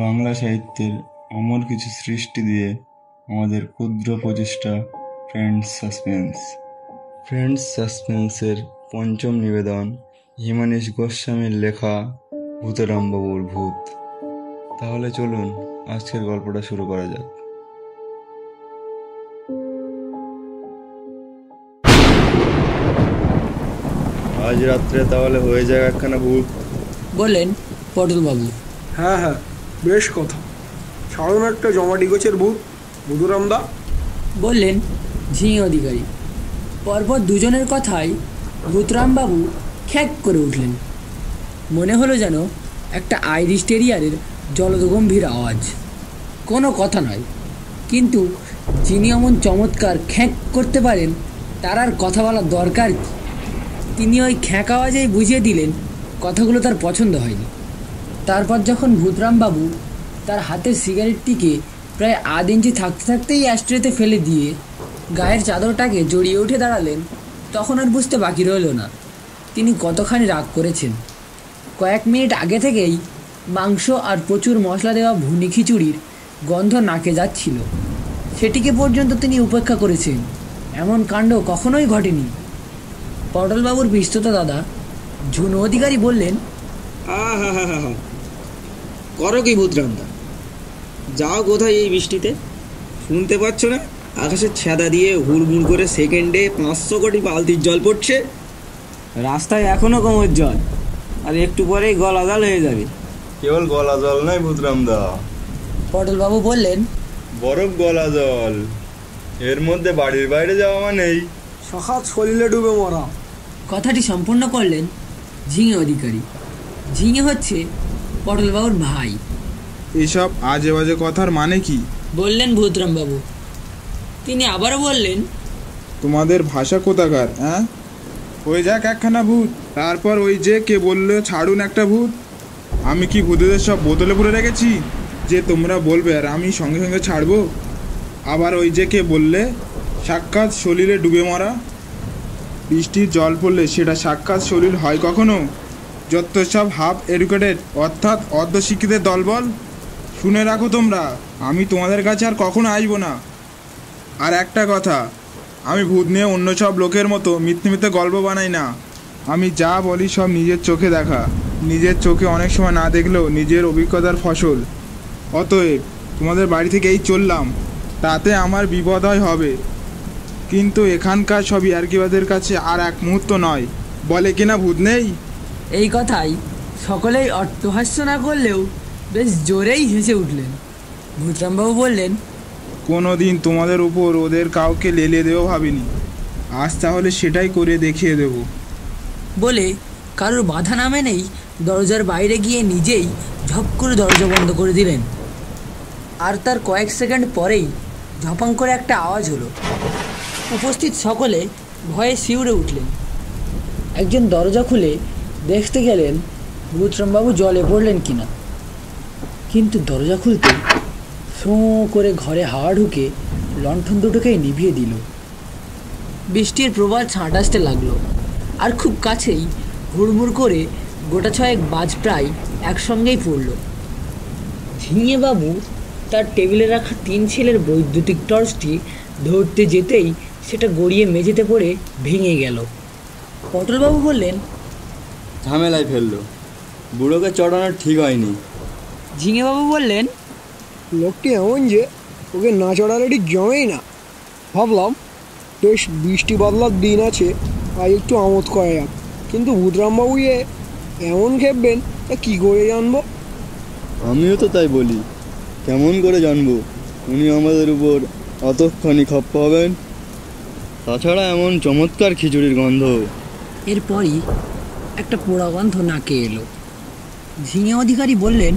বাংলা সাহিত্যের অমর কিছু সৃষ্টি দিয়ে আমাদের ক্ষুদ্র প্রচেষ্টা ফ্রেন্ডস সাসপেন্স ফ্রেন্ডস সাসপেন্সের পঞ্চম নিবেদন হিমানিশ গোস্বামীর লেখা ভূতরামবাবুর ভূত। তাহলে চলুন আজকের গল্পটা শুরু করা যাক। আজ রাত্রে তাহলে হয়ে যাক একখানা ভূত। বললেন পটলবাবু। হ্যাঁ হ্যাঁ। বেশ কথা। সাধারণ একটা জমাটি গোছের ভূত বুধুরামদা বললেন, ঝিঙে অধিকারী। পরপর দুজনের কথাই ভূতরামবাবু খ্যাক করে উঠলেন। মনে হলো যেন একটা আইরিশ টেরিয়ারের জলদগম্ভীর আওয়াজ। কোনো কথা নয়, কিন্তু যিনি এমন চমৎকার খ্যাঁক করতে পারেন, তার আর কথা বলার দরকার তিনি ওই খ্যাঁক আওয়াজেই বুঝিয়ে দিলেন, কথাগুলো তার পছন্দ হয়নি। তারপর যখন ভূতরামবাবু তার হাতের সিগারেটটিকে প্রায় আধ ইঞ্চি থাকতে থাকতেই অ্যাস্ট্রেতে ফেলে দিয়ে গায়ের চাদরটাকে জড়িয়ে উঠে দাঁড়ালেন, তখন আর বুঝতে বাকি রইল না। তিনি কতখানি রাগ করেছেন। কয়েক মিনিট আগে থেকেই মাংস আর প্রচুর মশলা দেওয়া ভুনি খিচুড়ির গন্ধ নাকে যাচ্ছিল। সেটিকে পর্যন্ত তিনি উপেক্ষা করেছেন। এমন কাণ্ড কখনোই ঘটেনি। পটলবাবুর বিস্তত দাদা ঝুনো অধিকারী বললেন করো কি ভূতরামদা যাও কোথায় এই বৃষ্টিতে? শুনতে পাচ্ছ না? আকাশের ছেদা দিয়ে হুড়মুড় করে সেকেন্ডে পাঁচশো কোটি বালতির জল পড়ছে। রাস্তায় এখনও কোমর জল। আর একটু পরেই গলা জল হয়ে যাবে। কেবল গলা জল নয় ভূতরামদা পটলবাবু বললেন বরফ গলা জল। এর মধ্যে বাড়ির বাইরে যাওয়া মানেই সখাত শরীরে ডুবে মরা। কথাটি সম্পূর্ণ করলেন ঝিঙে অধিকারী। ঝিঙে হচ্ছে পটলবাবুর ভাই। এসব আজে বাজে কথার মানে কি? বললেন ভূতরামবাবু। তিনি আবারও বললেন তোমাদের ভাষা কোথাকার হ্যাঁ হয়ে যাক একখানা ভূত তারপর ওই যে কে বলল ছাড়ুন একটা ভূত। আমি কি ভূতেদের সব বোতলে পুরে রেখেছি যে তোমরা বলবে আর আমি সঙ্গে সঙ্গে ছাড়বো? আবার ওই যে কে বললে সাক্ষাৎ শরীরে ডুবে মরা। বৃষ্টির জল পড়লে সেটা সাক্ষাৎ শরীর হয় কখনো? যত সব হাফ এডুকেটেড, অর্থাৎ অর্ধশিক্ষিতের দলবল, শুনে রাখো তোমরা, আমি তোমাদের কাছে আর কখনো আসব না। আর একটা কথা, আমি ভূত নিয়ে অন্য সব লোকের মতো মিথ্যে মিথ্যে গল্প বানাই না। আমি যা বলি সব নিজের চোখে দেখা। নিজের চোখে অনেক সময় না দেখলেও নিজের অভিজ্ঞতার ফসল। অতএব, তোমাদের বাড়ি থেকে এই চললাম। তাতে আমার বিপদ হয় হবে। কিন্তু এখানকার সব ইয়ার্কিবাদের কাছে আর এক মুহূর্ত নয়। বলে কিনা ভূত নেই? এই কথাই সকলেই অট্টহাস্য না করলেও বেশ জোরেই হেসে উঠলেন। ভূতরামবাবু বললেন কোনো দিন তোমাদের উপর ওদের কাউকে লেলে দেবো ভাবিনি। আজ তাহলে সেটাই করে দেখিয়ে দেবো। বলে কারোর বাধা নামে নেই দরজার বাইরে গিয়ে নিজেই ঝপ করে দরজা বন্ধ করে দিলেন। আর তার কয়েক সেকেন্ড পরেই ঝপাং করে একটা আওয়াজ হলো। উপস্থিত সকলে ভয়ে শিউরে উঠলেন। একজন দরজা খুলে দেখতে গেলেন ভূতরামবাবু জলে পড়লেন কিনা। কিন্তু দরজা খুলতে শোঁ করে ঘরে হাওয়া ঢুকে লণ্ঠন দুটোকেই নিভিয়ে দিল। বৃষ্টির প্রবল ছাঁট আসতে লাগল আর খুব কাছেই হুড়মুড় করে গোটা ছয়েক বাজ প্রায় একসঙ্গেই পড়ল। ঝিঙেবাবু তার টেবিলে রাখা তিন ছেলের বৈদ্যুতিক টর্চটি ধরতে যেতেই সেটা গড়িয়ে মেঝেতে পড়ে ভেঙে গেল। পটলবাবু বললেন ঝামেলায় ফেলল। বুড়োকে চড়ানো ঠিক হয়নি। ঝিঙেবাবু বললেন লোকটি এমন যে ওকে না চড়ালে ঠিক জমেই না। ভাবলাম বেশ বৃষ্টি বাদলার দিন আছে আজ একটু আমোদ করা যাক। কিন্তু ভূতরামবাবু এ এমন খেপবেন তা কী করে জানব? আমিও তো তাই বলি কেমন করে জানব? উনি আমাদের উপর অতক্ষণি খপ্প হবেন তাছাড়া এমন চমৎকার খিচুড়ির গন্ধ। এরপরই একটা পোড়া গন্ধ নাকে এলো। ঝিঙে অধিকারী বললেন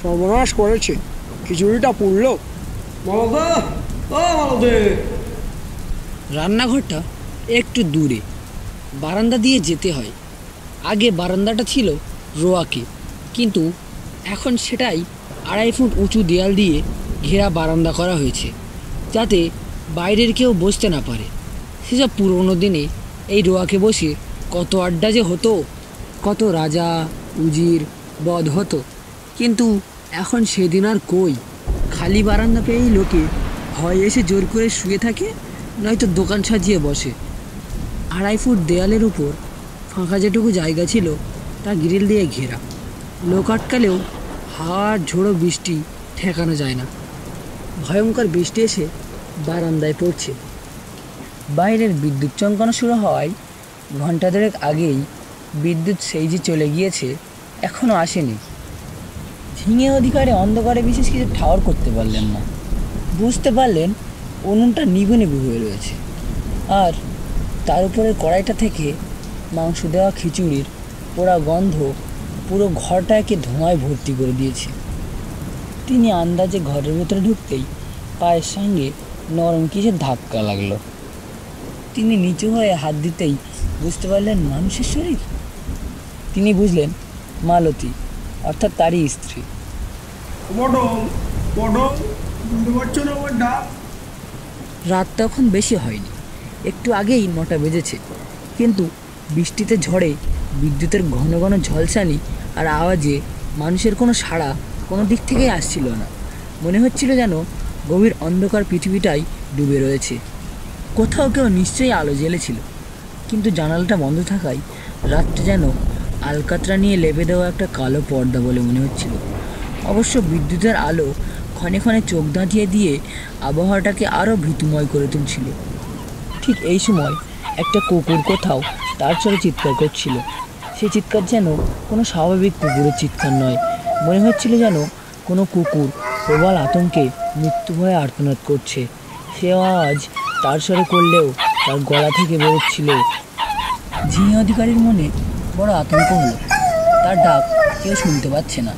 সর্বনাশ করেছে খিচুড়িটা পুড়লো। রান্নাঘরটা একটু দূরে বারান্দা দিয়ে যেতে হয়। আগে বারান্দাটা ছিল রোয়াকে কিন্তু এখন সেটাই আড়াই ফুট উঁচু দেয়াল দিয়ে ঘেরা বারান্দা করা হয়েছে যাতে বাইরের কেউ বসতে না পারে। সেসব পুরোনো দিনে এই রোয়াকে বসে কত আড্ডা যে হতো, কত রাজা, উজির, বধ হতো। কিন্তু এখন সেদিন আর কই? খালি বারান্দা পেয়েই লোকে হয় এসে জোর করে শুয়ে থাকে, নয়তো দোকান সাজিয়ে বসে। আড়াই ফুট দেয়ালের উপর ফাঁকা যেটুকু জায়গা ছিল, তা গ্রিল দিয়ে ঘেরা। লোক আটকালেও হাওয়ার ঝোড়ো বৃষ্টি ঠেকানো যায় না। ভয়ঙ্কর বৃষ্টি এসে বারান্দায় পড়ছে। বাইরের বিদ্যুৎ চমকানো শুরু হওয়ায় ঘণ্টা দেড়েক আগেই বিদ্যুৎ সেই যে চলে গিয়েছে এখনও আসেনি। ঝিঙে অধিকারে অন্ধকারে বিশেষ কিছু ঠাওর করতে পারলেন না। বুঝতে পারলেন উনুনটা নিভু নিভু হয়ে রয়েছে। আর তার উপরে কড়াইটা থেকে মাংস দেওয়া খিচুড়ির পোড়া গন্ধ পুরো ঘরটাকে ধোঁয়ায় ভর্তি করে দিয়েছে। তিনি আন্দাজে ঘরের ভেতরে ঢুকতেই পায়ের সঙ্গে নরম কিছু ধাক্কা লাগল। তিনি নিচু হয়ে হাত দিতেই বুঝতে পারলেন মানুষের শরীর? তিনি বুঝলেন মালতী অর্থাৎ তারই স্ত্রী। রাত তখন বেশি হয়নি একটু আগেই নটা বেজেছে। কিন্তু বৃষ্টিতে ঝড়ে বিদ্যুতের ঘন ঘন ঝলসানি আর আওয়াজে মানুষের কোনো সাড়া কোনো দিক থেকেই আসছিল না। মনে হচ্ছিল যেন গভীর অন্ধকার পৃথিবীটাই ডুবে রয়েছে। কোথাও কেউ নিশ্চয়ই আলো জ্বেলেছিল। কিন্তু জানালাটা বন্ধ থাকায় রাতটা যেন আলকাতরা নিয়ে লেপে দেওয়া একটা কালো পর্দা বলে মনে হচ্ছিল। অবশ্য বিদ্যুতের আলো ক্ষণে ক্ষণে চোখ দাঁটিয়ে দিয়ে আবহাওয়াটাকে আরও ভীতুময় করে তুলছিল। ঠিক এই সময় একটা কুকুর কোথাও তার চলে চিৎকার করছিল। সে চিৎকার যেন কোনো স্বাভাবিক কুকুরের চিৎকার নয়। মনে হচ্ছিল যেন কোনো কুকুর প্রবল আতঙ্কে মৃত্যু ভয়ে আর্তনাদ করছে। সে আওয়াজ তার স্বরে করলেও তার গলা থেকে বেরোচ্ছিল। ঝিঙে অধিকারীর মনে বড় আতঙ্ক হলো। তার ডাক কেউ শুনতে পাচ্ছে না।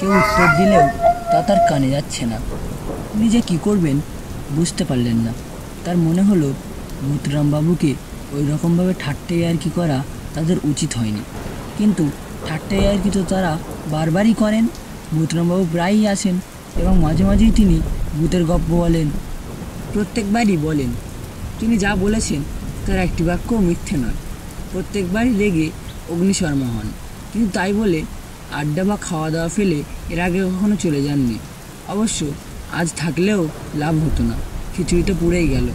কেউ উত্তর দিলেও তা তার কানে যাচ্ছে না। উনি যে কী করবেন বুঝতে পারলেন না। তার মনে হলো ভূতরামবাবুকে ওই রকমভাবে ঠাট্টে আর কি করা তাদের উচিত হয়নি। কিন্তু ঠাট্টে আর কি তো তারা বারবারই করেন। ভূতরামবাবু প্রায়ই আসেন এবং মাঝে মাঝেই তিনি ভূতের গপ্প বলেন। প্রত্যেকবারই বলেন। তিনি যা বলেছেন, তার একটি বাক্যও মিথ্যে নয়। প্রত্যেকবারই লেগে অগ্নিশর্মা হন। কিন্তু তাই বলে আড্ডা বা খাওয়া দাওয়া ফেলে এর আগে কখনো চলে যাননি। অবশ্য আজ থাকলেও লাভ হতো না খিচুড়িটা পুড়েই গেল।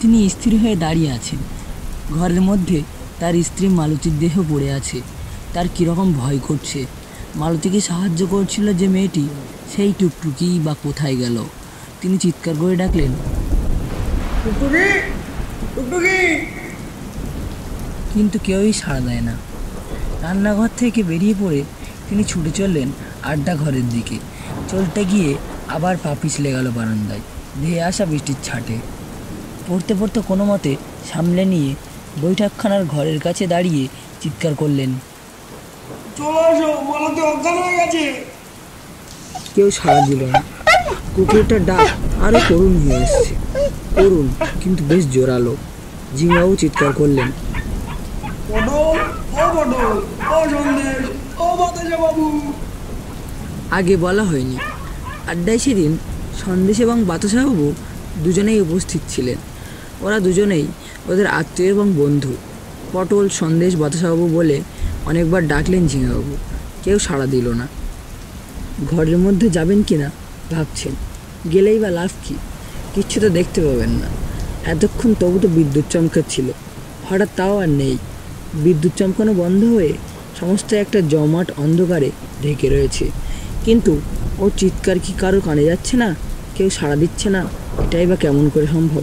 তিনি স্থির হয়ে দাঁড়িয়ে আছেন। ঘরের মধ্যে তার স্ত্রী মালতীর দেহ পড়ে আছে। তার কীরকম ভয় করছে। মালতীকে সাহায্য করছিল যে মেয়েটি সেই টুকটুকি বা কোথায় গেল। তিনি চিৎকার করে ডাকলেন টুকটুকি টুকটুকি। কিন্তু কেউই সাড়া দেয় না। রান্নাঘর থেকে বেরিয়ে পড়ে তিনি ছুটে চললেন আড্ডা ঘরের দিকে। চলতে গিয়ে আবার পা পিছলে গেল বারান্দায়। ধেয়ে আসা বৃষ্টির ছাটে। পড়তে পড়তে কোনো মতে সামলে নিয়ে বৈঠকখানার ঘরের কাছে দাঁড়িয়ে চিৎকার করলেন। চলে আসো মালতী অজ্ঞান হয়ে গেছে। কেউ সাড়া দিল না। কুকুরটার ডাক আরও করুণ হয়ে এসছে। করুণ কিন্তু বেশ জোরালো। জিঙ্গাও চিৎকার করলেন। আগে বলা হয়নি। আড্ডায় সেদিন সন্দেশ এবং বাতাসাবাবু দুজনেই উপস্থিত ছিলেন। ওরা দুজনেই ওদের আত্মীয় এবং বন্ধু। পটল সন্দেশ বাতাসাবাবু বলে অনেকবার ডাকলেন ঝিঙাবাবু কেউ সাড়া দিল না। ঘরের মধ্যে যাবেন কি না ভাবছেন। গেলেই বা লাভ কি? কিচ্ছু তো দেখতে পাবেন না। এতক্ষণ তবু তো বিদ্যুৎ চমকাচ্ছিল হঠাৎ তাও আর নেই। বিদ্যুৎ চমকানো বন্ধ হয়ে সমস্ত একটা জমাট অন্ধকারে ঢেকে রয়েছে। কিন্তু ওর চিৎকার কি কারও কানে যাচ্ছে না? কেউ সাড়া দিচ্ছে না? এটাই বা কেমন করে সম্ভব?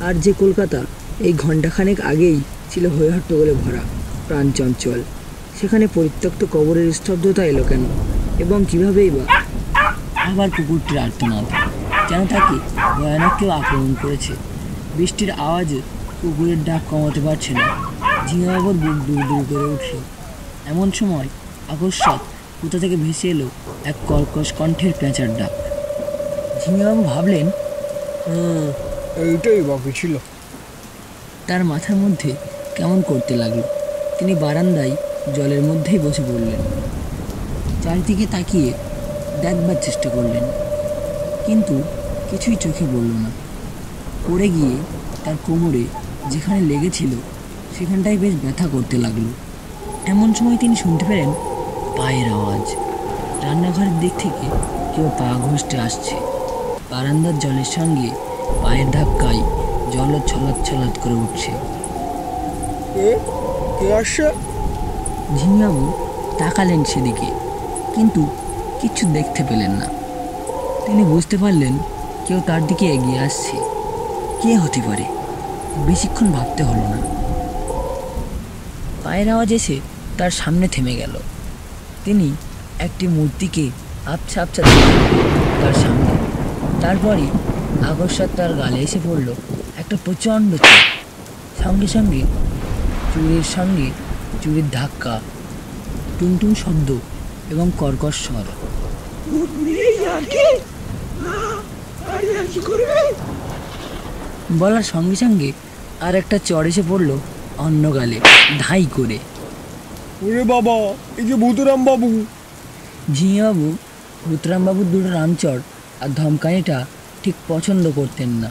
আর যে কলকাতা, এই ঘণ্টাখানেক আগেই ছিল হয়ে হট্টগোলে ভরা, প্রাণ চঞ্চল। সেখানে পরিত্যক্ত কবরের স্তব্ধতা এলো কেন? এবং কীভাবেই বা? আবার কুকুরটির আর্তনাদ। যেন তাকে ভয়ানক কেউ আক্রমণ করেছে। বৃষ্টির আওয়াজে কুকুরের ডাক কমাতে পারছে না। ঝিঙাবাবুর বুক দূর দূর করে উঠল। এমন সময় আকস্মাৎ কোথা থেকে ভেসে এলো এক কর্কশ কণ্ঠের পেঁচার ডাক। ঝিঙাবাবু ভাবলেন হুম এইটাই বাকি ছিল। তার মাথার মধ্যে কেমন করতে লাগল। তিনি বারান্দায় জলের মধ্যেই বসে পড়লেন। চারিদিকে তাকিয়ে দেখবার চেষ্টা করলেন। কিন্তু কিছুই চোখে পড়ল না। পড়ে গিয়ে তার কোমরে যেখানে লেগেছিল সেখানটায় বেশ ব্যথা করতে লাগল। এমন সময় তিনি শুনতে পেলেন পায়ের আওয়াজ। রান্নাঘরের দিক থেকে কেউ পা ঘষতে আসছে। বারান্দার জলের সঙ্গে পায়ের ধাক্কায় জল ছলাৎ ছলাৎ করে উঠছে। কে তাকালেন সেদিকে কিন্তু কিচ্ছু দেখতে পেলেন না। তিনি বুঝতে পারলেন কেউ তার দিকে এগিয়ে আসছে। কে হতে পারে? বেশিক্ষণ ভাবতে হলো না। পায়ের আওয়াজ এসে তার সামনে থেমে গেল। তিনি একটি মূর্তিকে আবছা আবছা তার সামনে। তারপরে আকস্মাত তার গালে এসে পড়ল একটা প্রচণ্ড চোখ। সঙ্গে সঙ্গে চুরির সঙ্গে চুরির ধাক্কা, টুনটুন শব্দ এবং কর্কশ স্বর। বলার সঙ্গে সঙ্গে আর একটা চর এসে পড়ল অন্য গালে ধাই করে। ওরে বাবা এই যে ভূতরাম বাবু। ঝিঙেবাবু ভূতরামবাবুর দুটো রামচর আর ধমকানিটা ঠিক পছন্দ করতেন না।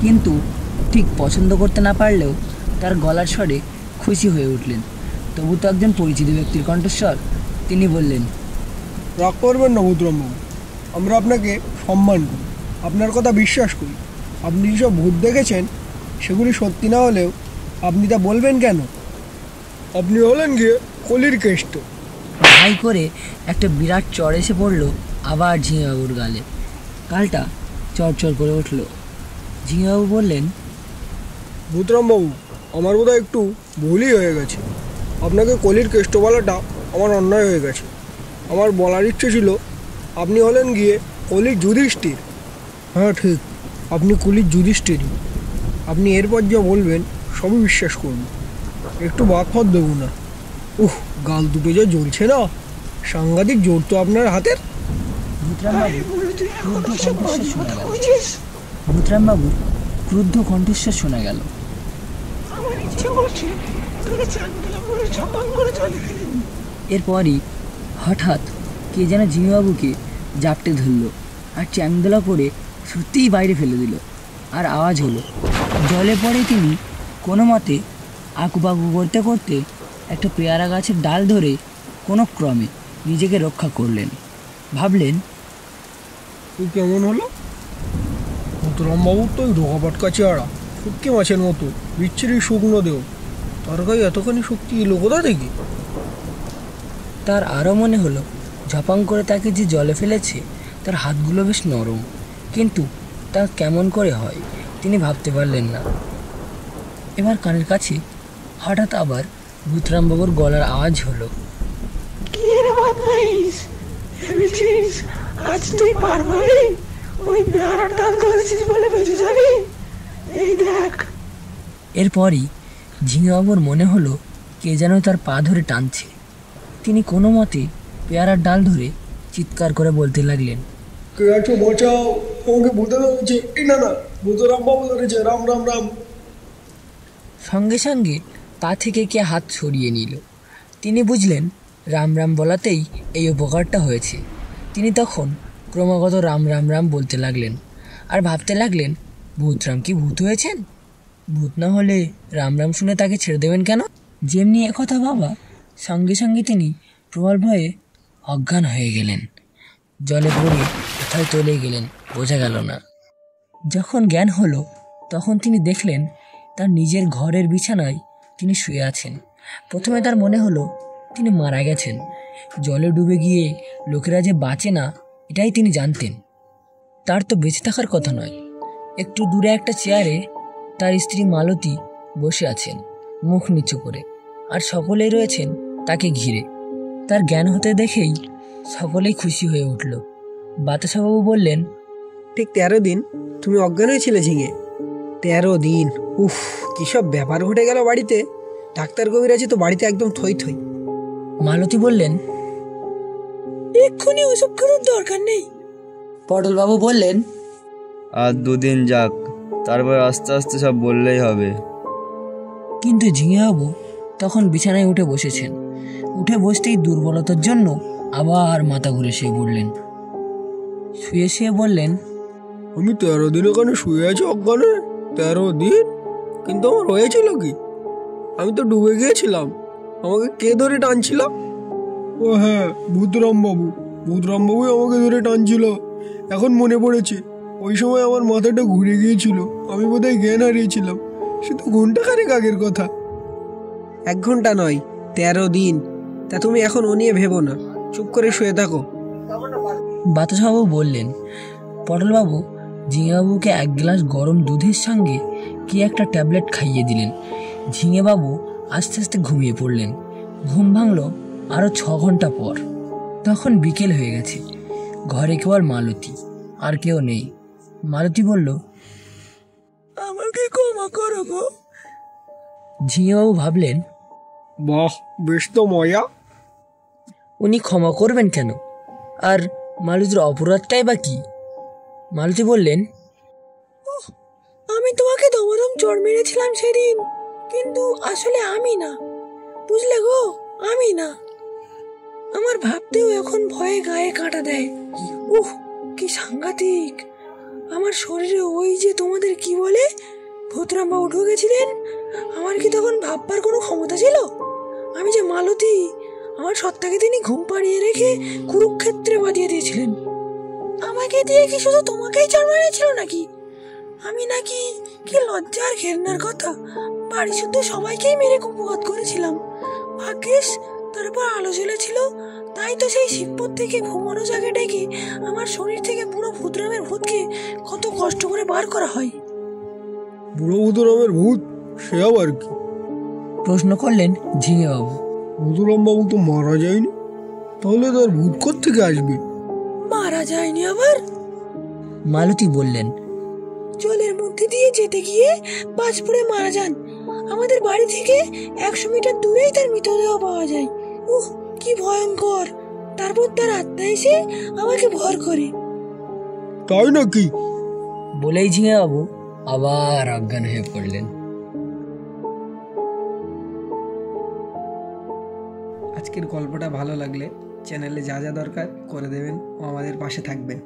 কিন্তু ঠিক পছন্দ করতে না পারলেও তার গলার স্বরে খুশি হয়ে উঠলেন। তবু তো একজন পরিচিত ব্যক্তির কণ্ঠস্বর তিনি বললেন রাগ করবেন না ভূতরাম বাবু। আমরা আপনাকে সম্মান করি। আপনার কথা বিশ্বাস করি। আপনি যেসব ভূত দেখেছেন সেগুলি সত্যি না হলেও আপনি তা বলবেন কেন? আপনি হলেন গিয়ে কলির কেষ্ট। ভাই করে একটা বিরাট চড় এসে পড়ল আবার ঝিঙেবাবুর গালে। গালটা চড়চড় করে উঠল। ঝিঙেবাবু বললেন ভূতরাম বাবু আমার বোধহয় একটু ভুলই হয়ে গেছে। আপনাকে কলির কেষ্ট বলাটা আমার অন্যায় হয়ে গেছে। আমার বলার ইচ্ছে ছিল আপনি হলেন গিয়ে কলির যুধিষ্ঠির। হ্যাঁ ঠিক। আপনি কলির যুধিষ্ঠিরই। আপনি এরপর যা বলবেন সবই বিশ্বাস করুন একটু বাদ ফাদ দেবো না। উহ গাল দুটো যে জ্বলছে না। সাংঘাতিক জোর তো আপনার হাতের। ভূতরামবাবু ক্রুদ্ধ কণ্ঠস্বর শোনা গেল। এরপরই হঠাৎ কে যেন ঝিঙেবাবুকে জাপটে ধরলো আর চ্যাংদোলা করে সত্যিই বাইরে ফেলে দিল। আর আওয়াজ হলো জলে পড়ে তিনি কোনো মতে আঁকুপাকু করতে করতে একটা পেয়ারা গাছের ডাল ধরে কোনো ক্রমে নিজেকে রক্ষা করলেন। ভাবলেন তুই কেমন হলো? ভূতরামবাবুর তো ওই রোগা পাটকা চেহারা শুটকি মাছের মতো বিচ্ছিরি শুকনো দেও তার গায়ে এতখানি শক্তি এলো কোথা থেকে? তার আরও মনে হলো ঝপাং করে তাকে যে জলে ফেলেছে তার হাতগুলো বেশ নরম। কিন্তু তা কেমন করে হয় তিনি ভাবতে পারলেন না। এবার কানের কাছে হঠাৎ আবার ভূতরাম বাবুর গলার আওয়াজ হলো। আজ তুই পারবি ওই বেড়ার ডাল ধরেছিস বলে বেঁচে যাবি? এই দেখ। এরপরই ঝিঙাবাবুর মনে হলো কে যেন তার পা ধরে টানছে। তিনি কোনো মতে পেয়ারার ডাল ধরে চিৎকার করে বলতে লাগলেন কে আছো বাঁচাও আমাকে এই না না ভূতরামবাবু ধরেছে রাম রাম রাম। সঙ্গে সঙ্গে পা থেকে কে হাত সরিয়ে নিল। তিনি বুঝলেন রাম রাম বলাতেই এই উপকারটা হয়েছে। তিনি তখন ক্রমাগত রাম রাম রাম বলতে লাগলেন আর ভাবতে লাগলেন ভূতরাম কি ভূত হয়েছেন? ভূত না হলে রাম রাম শুনে তাকে ছেড়ে দেবেন কেন? যেমনি একথা ভাবা সঙ্গে সঙ্গে তিনি প্রবল ভয়ে অজ্ঞান হয়ে গেলেন। জলে পড়ে কোথায় তলে গেলেন বোঝা গেল না। যখন জ্ঞান হলো, তখন তিনি দেখলেন তার নিজের ঘরের বিছানায় তিনি শুয়ে আছেন। প্রথমে তার মনে হলো, তিনি মারা গেছেন। জলে ডুবে গিয়ে লোকেরা যে বাঁচে না, এটাই তিনি জানতেন। তার তো বেঁচে থাকার কথা নয়। একটু দূরে একটা চেয়ারে তার স্ত্রী মালতী বসে আছেন, মুখ নিচু করে। আর সকলেই রয়েছেন তাকে ঘিরে। তার জ্ঞান হতে দেখেই সকলেই খুশি হয়ে উঠল। বাতাসাবাবু বললেন ঠিক তেরো দিন তুমি অজ্ঞান হয়েছিলে ঝিঙে। তেরো দিন উফ কী সব ব্যাপার ঘটে গেল বাড়িতে। ডাক্তার কবিরাজি তো বাড়িতে একদম থই থই। মালতী বললেন এক্ষুনি ওসব করার দরকার নেই। পটলবাবু বললেন আর দুদিন যাক তারপর আস্তে আস্তে সব বললেই হবে। কিন্তু ঝিঙে বাবু তখন বিছানায় উঠে বসেছেন। উঠে বসতেই দুর্বলতার জন্য আবার মাথা ঘুরে শুয়ে পড়লেন। শুয়ে শুয়ে বললেন আমি তেরো দিন ওখানে শুয়ে আছি অজ্ঞানে তেরো দিন? কিন্তু আমার হয়েছিল কি? আমি তো ডুবে গিয়েছিলাম। আমাকে কে ধরে টানছিল? ও হ্যাঁ ভূতরাম বাবু ভূতরাম বাবুই আমাকে ধরে টানছিল। এখন মনে পড়েছে ওই সময় আমার মাথাটা ঘুরে গিয়েছিল। আমি বোধহয় জ্ঞান হারিয়েছিলাম। সে তো ঘণ্টা খানেক আগের কথা। এক ঘণ্টা নয় তেরো দিন। তা তুমি এখন ও নিয়ে ভেবো না। চুপ করে শুয়ে থাকো। বাতাসবাবু বললেন পটলবাবু ঝিঙেবাবুকে এক গ্লাস গরম দুধের সঙ্গে কি একটা ট্যাবলেট খাইয়ে দিলেন। ঝিঙেবাবু আস্তে আস্তে ঘুমিয়ে পড়লেন। ঘুম ভাঙল আরও ছ ঘণ্টা পর। তখন বিকেল হয়ে গেছে। ঘরে কেবল মালতী আর কেউ নেই। মালতী বলল আমাকে ক্ষমা করো গো। ঝিঙেবাবু ভাবলেন বাহ বেশ তো মজা। উনি ক্ষমা করবেন কেন? আর মালতীর অপরাধটাই বা কি? মালতী বললেন আমি তোমাকে দমদম চড় মেরেছিলাম সেদিন কিন্তু আসলে আমি না। বুঝলে গো আমি না। আমার ভাবতেও এখন ভয়ে গায়ে কাঁটা দেয়। উহ কি সাংঘাতিক। আমার শরীরে ওই যে তোমাদের কি বলে ভূতরাম বাবু ঢুকেছিলেন আমার কি তখন ভাববার কোনো ক্ষমতা ছিল? আমি যে মালতী, আমার সত্তাকে তিনি ঘুম পাড়িয়ে রেখে কুরুক্ষেত্রে বাঁধিয়ে দিয়েছিলেন। আমাকে দিয়ে কি শুধু তোমাকেই চার মেরেছিল নাকি? আমি নাকি কি লজ্জা আর ঘেন্নার কথা? বাড়ি শুদ্ধ সবাইকেই মেরে কুপঘাত করেছিলাম। ভাগ্যিস তারপর আলো জ্বলেছিল, তাই তো সেই শিবপথ থেকে ঘুমানো জায়গা ডেকে আমার শরীর থেকে পুরো ভূতরামের ভূতকে কত কষ্ট করে বার করা হয়? বুড়ো ভূতরামের ভূত, সে আবার কি? প্রশ্ন করলেন ঝিঙে বাবু ভূতরাম বাবু তো মারা যায়নি? তাহলে তার ভূত থেকে আসবে? মারা যায়নি আবার? মালতী বললেন জলের মধ্যে দিয়ে যেতে গিয়ে পাঁচ পড়ে মারা যান। আমাদের বাড়ি থেকে একশো মিটার দূরেই তার মৃতদেহ পাওয়া যায়। উহ কি ভয়ঙ্কর! তারপর তার আত্মা এসে আমাকে ভর করে। তাই নাকি? বলেই ঝিঙে বাবু আবার অজ্ঞান হয়ে পড়লেন। আজকের গল্পটা ভালো লাগলে চ্যানেলে যা যা দরকার করে দেবেন ও আমাদের পাশে থাকবেন।